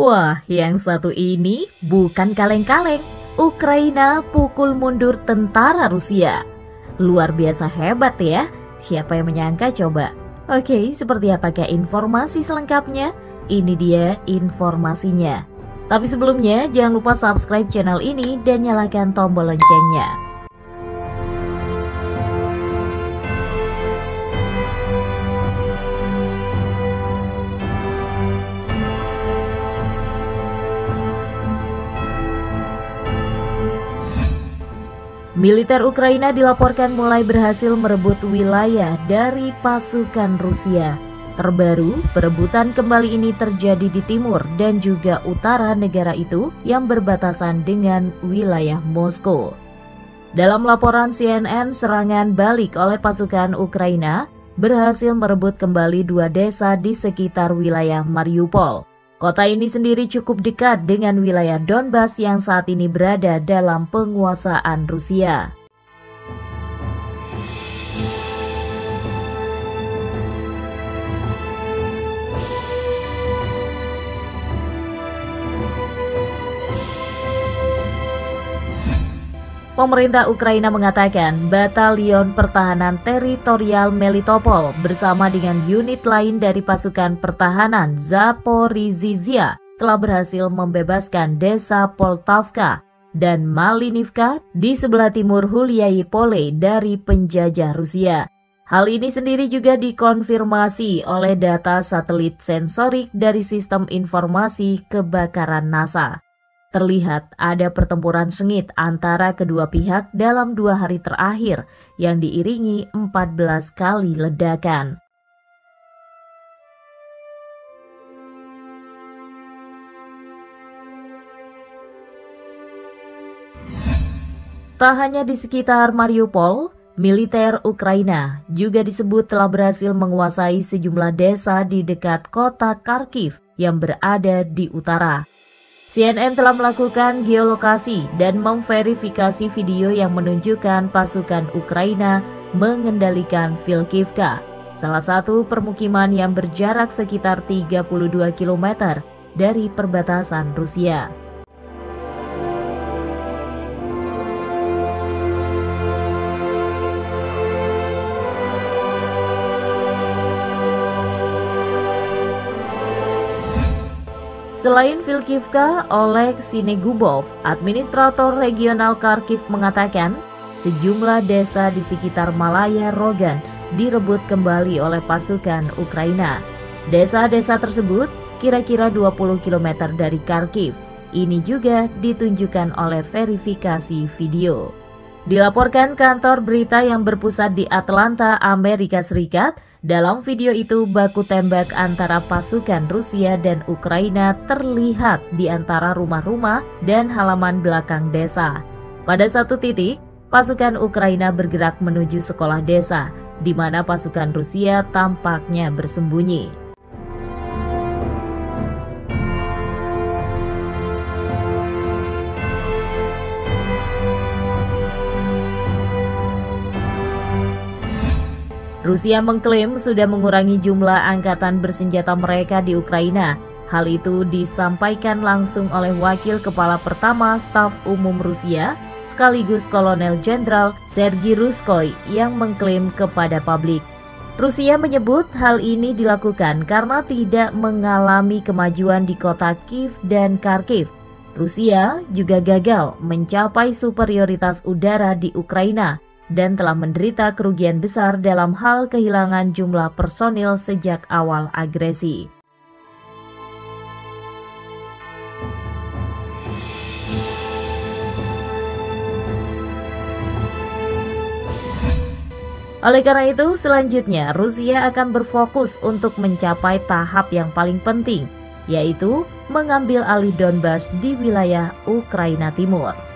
Wah, yang satu ini bukan kaleng-kaleng. Ukraina pukul mundur tentara Rusia. Luar biasa hebat ya. Siapa yang menyangka coba? Oke, seperti apakah informasi selengkapnya? Ini dia informasinya. Tapi sebelumnya, jangan lupa subscribe channel ini dan nyalakan tombol loncengnya. Militer Ukraina dilaporkan mulai berhasil merebut wilayah dari pasukan Rusia. Terbaru, perebutan kembali ini terjadi di timur dan juga utara negara itu yang berbatasan dengan wilayah Moskow. Dalam laporan CNN, serangan balik oleh pasukan Ukraina berhasil merebut kembali dua desa di sekitar wilayah Mariupol. Kota ini sendiri cukup dekat dengan wilayah Donbas yang saat ini berada dalam penguasaan Rusia. Pemerintah Ukraina mengatakan Batalion Pertahanan Teritorial Melitopol bersama dengan unit lain dari pasukan pertahanan Zaporizhzhia telah berhasil membebaskan desa Poltavka dan Malinivka di sebelah timur Hulyai Pole dari penjajah Rusia. Hal ini sendiri juga dikonfirmasi oleh data satelit sensorik dari sistem informasi kebakaran NASA. Terlihat ada pertempuran sengit antara kedua pihak dalam dua hari terakhir yang diiringi 14 kali ledakan. Tak hanya di sekitar Mariupol, militer Ukraina juga disebut telah berhasil menguasai sejumlah desa di dekat kota Kharkiv yang berada di utara. CNN telah melakukan geolokasi dan memverifikasi video yang menunjukkan pasukan Ukraina mengendalikan Vilkivka, salah satu permukiman yang berjarak sekitar 32 km dari perbatasan Rusia. Selain Vilkivka, Oleg Sinegubov, administrator regional Kharkiv mengatakan sejumlah desa di sekitar Malaya Rogan direbut kembali oleh pasukan Ukraina. Desa-desa tersebut kira-kira 20 km dari Kharkiv. Ini juga ditunjukkan oleh verifikasi video. Dilaporkan kantor berita yang berpusat di Atlanta, Amerika Serikat, dalam video itu, baku tembak antara pasukan Rusia dan Ukraina terlihat di antara rumah-rumah dan halaman belakang desa. Pada satu titik, pasukan Ukraina bergerak menuju sekolah desa, di mana pasukan Rusia tampaknya bersembunyi. Rusia mengklaim sudah mengurangi jumlah angkatan bersenjata mereka di Ukraina. Hal itu disampaikan langsung oleh Wakil Kepala Pertama Staf Umum Rusia, sekaligus Kolonel Jenderal Sergei Ruskoy yang mengklaim kepada publik. Rusia menyebut hal ini dilakukan karena tidak mengalami kemajuan di kota Kiev dan Kharkiv. Rusia juga gagal mencapai superioritas udara di Ukraina dan telah menderita kerugian besar dalam hal kehilangan jumlah personil sejak awal agresi. Oleh karena itu, selanjutnya Rusia akan berfokus untuk mencapai tahap yang paling penting, yaitu mengambil alih Donbas di wilayah Ukraina Timur.